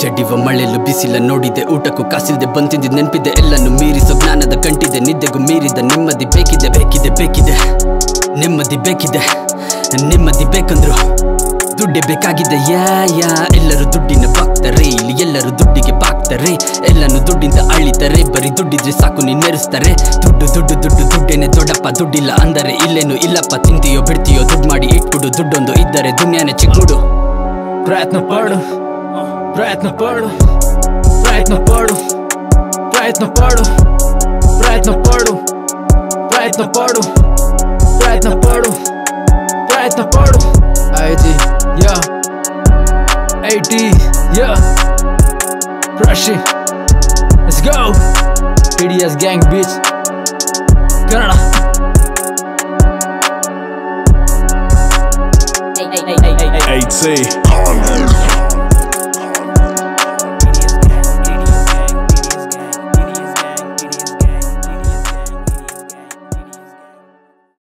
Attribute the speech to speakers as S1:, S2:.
S1: ಸುರಿಯುವ ಮಳೆಲು ಬಿಸಿಲ ನೋಡಿದೆ, ಊಟಕ್ಕೂ ಕಾಸಿಲ್ದೆ ಬಂತಿದ್ದ ನೆನಪಿದೆ ಎಲ್ಲನ್ನು ಮೀರಿಸೋ ಜ್ಞಾನದ ಕಂಟಿದೆ, ನಿದ್ದೆಗೂ ಮೀರಿದ ನೆಮ್ಮದಿ ಬೇಕಿದೆ ಬೇಕಿದೆ ಬೇಕಿದೆ. ನೆಮ್ಮದಿ ಬೇಕಿದೆ, ನೆಮ್ಮದಿ ಬೇಕಂದ್ರು. ದುಡ್ಡೆ ಬೇಕಾಗಿದೆ, ಯಾ ಯಾ. ಎಲ್ಲರೂ ದುಡ್ಡಿನ ಬಾಕ್ತಾರೆ ಇಲ್ಲಿ ಎಲ್ಲರೂ ದುಡ್ಡಿಗೆ ಬಾಕ್ತಾರೆ ಎಲ್ಲಾನು ದುಡ್ಡಿಂದ ಅಳಿತಾರೆ, ಬರೀ ದುಡ್ಡಿದ್ರೆ ಸಾಕು ನಿನ್ನೆರಿಸ್ತಾರೆ ದುಡ್ಡು ದುಡ್ಡು ದುಡ್ಡು, ದುಡ್ಡೇನೆ ದೊಡ್ಡಪ್ಪ, ದುಡ್ಡಿಲ್ಲ ಅಂದರೆ ಇಲ್ಲೇನು ಇಲ್ಲಪ್ಪ. ತಿಂತೀಯೋ, ಬಿಡ್ತೀಯೋ, ದುಡ್ಡು ಮಾಡಿ ಇಟ್ಬಿಡು, ದುಡ್ಡೊಂದು ಇದ್ದರೆ ದುನಿಯಾನೆ ಚಿಕ್ಕುಡು
S2: ಪ್ರಯತ್ನ ಪಡು. Bright no portal, Bright no portal, Bright no portal, Bright no portal, Bright no portal, Bright no portal, Bright no portal. ID, yeah, AD, yeah, crush it, let's go. PDS gang bitch, Canada. Hey, hey, hey, hey, hey,
S3: hey. AT.